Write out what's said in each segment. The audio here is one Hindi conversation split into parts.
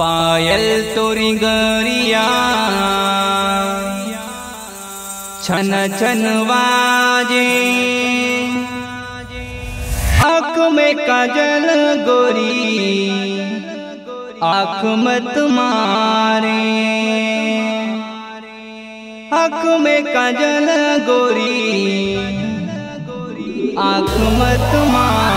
पायल तोरी गरिया। छन छन वाजे। आँख में काजल गोरी। आँख मत मारे। आँख में काजल गोरी। आँख मत मारे।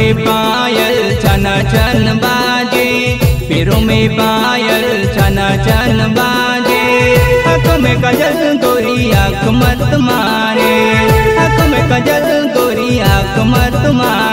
में पायल चन चन बाजे पैरों में पायल चन चन बाजे। हक में कजल गोरी आँख मत मारे हक में कजल गोरी आँख मत मारे।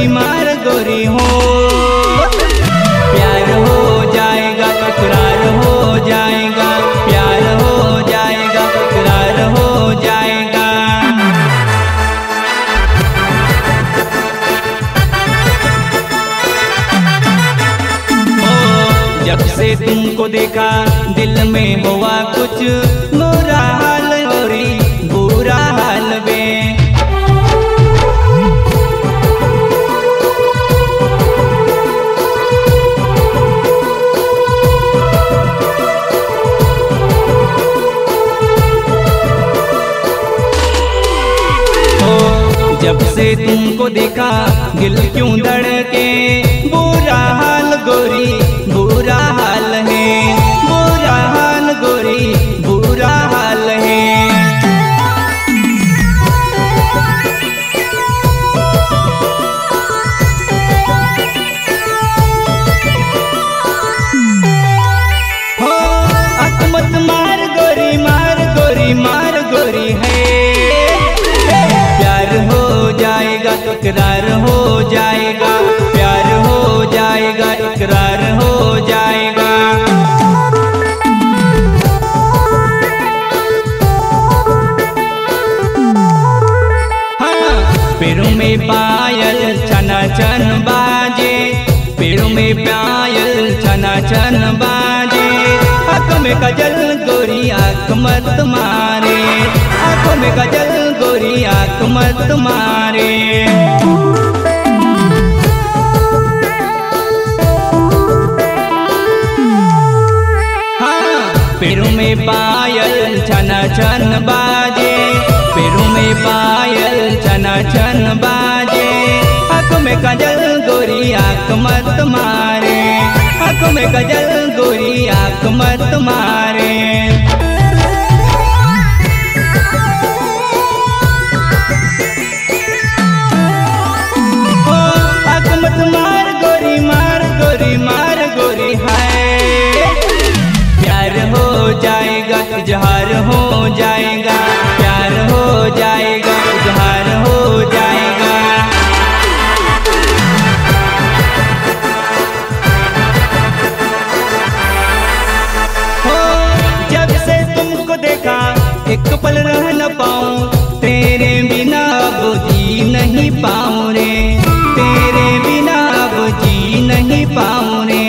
गोरी मार गोरी हो। प्यार हो जाएगा इकरार हो जाएगा। प्यार हो जाएगा इकरार हो जाएगा। ओ, जब से तुमको देखा दिल में हुआ कुछ जब से तुमको देखा दिल क्यों धड़के? बुरा हाल गोरी। जाएगा, प्यार हो जाएगा, इकरार हो जाएगा। हाँ पैरों में पायल चना चन बाजे। पैरों में पायल चना चन बाजे। आँखों में कजल गोरी आँख मत मारे। आँखों में कजल गोरी आँख मत मारे। में पायल चना चन बाजे, पेरू में पायल चना चन बाजे। आँख में कजल गोरी आँख मत मारे, आँख में कजल गोरी आँख मत मारे। पल रह पाऊँ, तेरे बिना अब जी नहीं पाऊँ रे। तेरे बिना अब जी नहीं पाऊँ रे।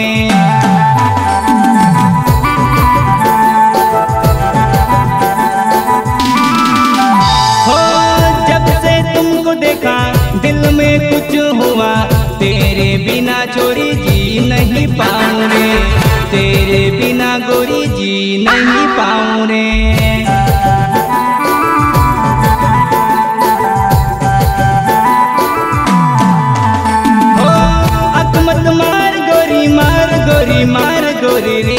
हो, जब से तुमको देखा, दिल में कुछ हुआ, तेरे बिना चोरी जी नहीं पाऊँ रे। तेरे बिना गोरी जी नहीं पाऊँ रे। मार गोरी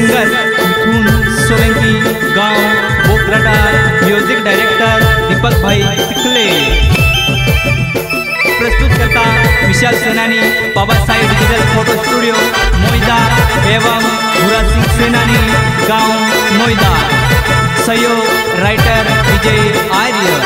सिंगर मिथुन सोलंकी, गाँव बोकराटा म्यूज़िक डायरेक्टर दीपक भाई तिकले प्रस्तुत करता Vishal Senani, Baba Saheb digital photo studio Moida एवं भूरा सिंह सेनानी, गाँव मोईदा सहयोग राइटर विजय आर्य।